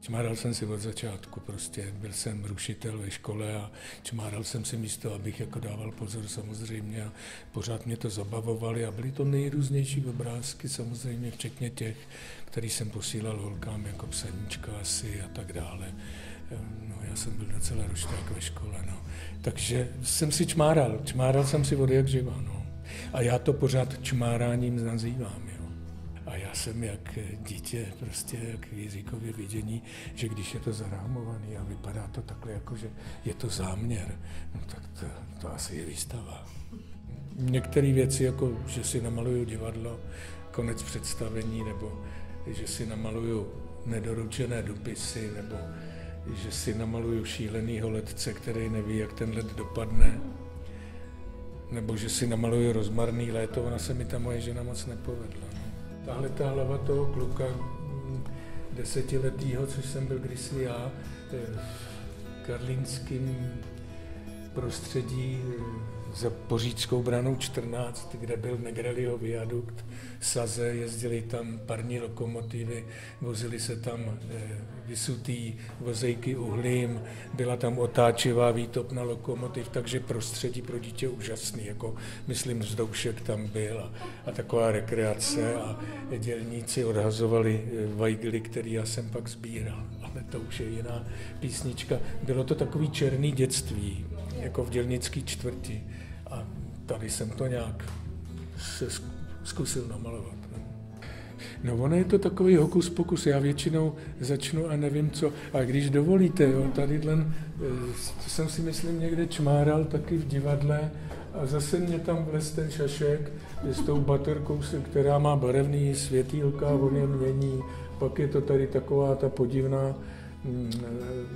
Čmáral jsem si od začátku, prostě byl jsem rušitel ve škole a čmáral jsem si místo, abych jako dával pozor samozřejmě a pořád mě to zabavovali a byly to nejrůznější obrázky samozřejmě, včetně těch, který jsem posílal holkám jako psaníčka asi a tak dále. No, já jsem byl docela rošták ve škole, no. Takže jsem si čmáral, čmáral jsem si od jak živa, no. A já to pořád čmáráním nazývám, jo. A já jsem jak dítě, prostě jak jazykově vidění, že když je to zarámovaný a vypadá to takhle, jako že je to záměr, no tak to, to asi je výstava. Některé věci, jako že si namaluju divadlo, konec představení, nebo že si namaluju nedoručené dopisy, nebo že si namaluju šílenýho letce, který neví, jak ten let dopadne, nebo že si namaluju rozmarný léto, ona se mi ta moje žena moc nepovedla. No. Tahle ta hlava toho kluka mm, desetiletýho, což jsem byl kdysi já, v karlínském prostředí za Pořídskou branou 14, kde byl Negreliho viadukt, Saze, jezdili tam parní lokomotivy, vozili se tam eh, vysutý vozejky uhlím, byla tam otáčivá výtopna lokomotiv, takže prostředí pro dítě úžasný, jako myslím vzdoušek tam byl a, a taková rekreace a dělníci odhazovali eh, vajgly, který já jsem pak sbíral, ale to už je jiná písnička. Bylo to takový černý dětství, jako v dělnický čtvrti. A tady jsem to nějak se zkusil namalovat. No. no ono je to takový hokus pokus, já většinou začnu a nevím co. A když dovolíte, jo, tady len, to jsem si myslím někde čmáral taky v divadle a zase mě tam vles ten šašek s tou baterkou, která má barevný světýlka, on je mění, pak je to tady taková ta podivná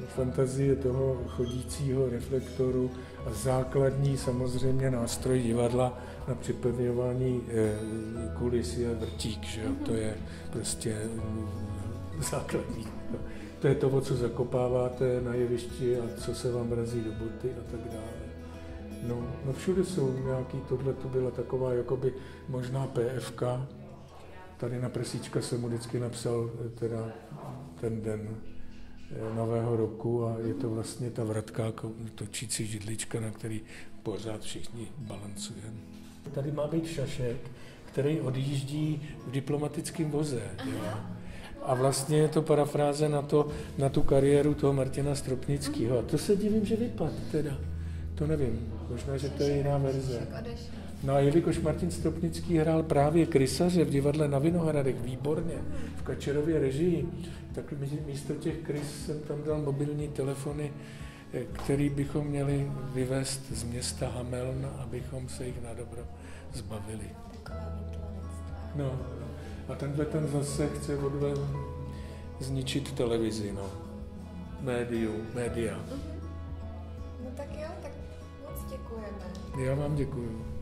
fantazie toho chodícího reflektoru a základní samozřejmě nástroj divadla na připevňování eh, kulis je vrtík, že jo? to je prostě mm, základní. To je to, co zakopáváte na jevišti a co se vám razí do boty a tak dále. No, no všude jsou nějaký, tohle to byla taková jakoby možná PFK. Tady na presíčka jsem mu vždycky napsal eh, teda ten den nového roku a je to vlastně ta vratka, točící židlička, na který pořád všichni balancujeme. Tady má být šašek, který odjíždí v diplomatickém voze. Jo. A vlastně je to parafráze na, to, na tu kariéru toho Martina Stropnického. A to se divím, že vypad teda. To nevím. Možná, že to je jiná verze. No a jelikož Martin Stropnický hrál právě krysaře v divadle na Vinohradech výborně, v Kačerově režii, tak místo těch krys jsem tam dal mobilní telefony, eh, který bychom měli vyvést z města Hameln, abychom se jich na dobro zbavili. No, a tenhle ten zase chce odve zničit televizi, no. Médiu, média. No tak jo, tak moc děkujeme. Já vám děkuju.